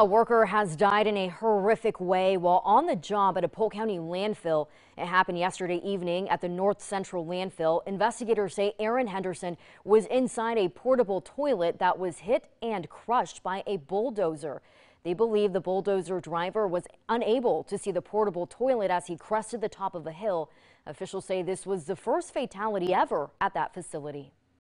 A worker has died in a horrific way while on the job at a Polk County landfill. It happened yesterday evening at the North Central landfill. Investigators say Aaron Henderson was inside a portable toilet that was hit and crushed by a bulldozer. They believe the bulldozer driver was unable to see the portable toilet as he crested the top of a hill. Officials say this was the first fatality ever at that facility.